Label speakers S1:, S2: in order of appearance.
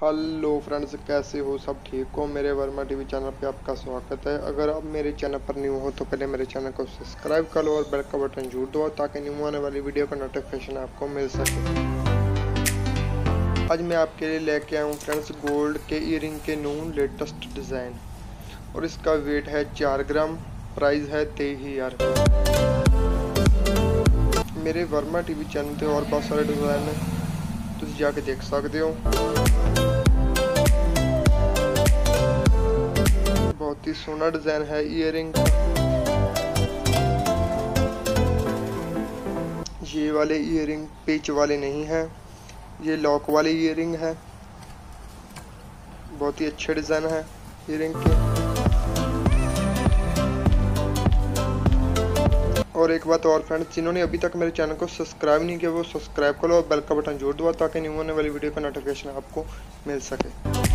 S1: Hello friends कैसे हो सब ठीक हो मेरे वर्मा टीवी चैनल पे आपका स्वागत है अगर आप मेरे चैनल पर न्यू हो तो पहले मेरे चैनल को सब्सक्राइब कर लो और बेल का बटन जरूर दो ताकि न्यू आने वाली वीडियो का नोटिफिकेशन आपको मिल सके आज मैं आपके लिए लेके आया हूँ फ्रेंड्स गोल्ड के इयर के न्यू लेटेस्ट डिज़ाइन और इसका वेट है चार ग्राम प्राइस है तेईस हज़ार मेरे वर्मा टीवी चैनल पे और बहुत सारे डिज़ाइन है ਤੁਸੀਂ ਜਾ ਕੇ ਦੇਖ ਸਕਦੇ ਹੋ बहुत ही सोना डिज़ाइन है इयरिंग ये वाले इयरिंग पेच वाले नहीं है, ये लॉक वाले इयरिंग है। बहुत ही अच्छे डिज़ाइन है इयरिंग के। और एक बात और फ्रेंड्स जिन्होंने अभी तक मेरे चैनल को सब्सक्राइब नहीं किया, वो सब्सक्राइब करो और बेल का बटन जोड़ दो ताकि न्यू आने वाली वीडियो का नोटिफिकेशन आपको मिल सके।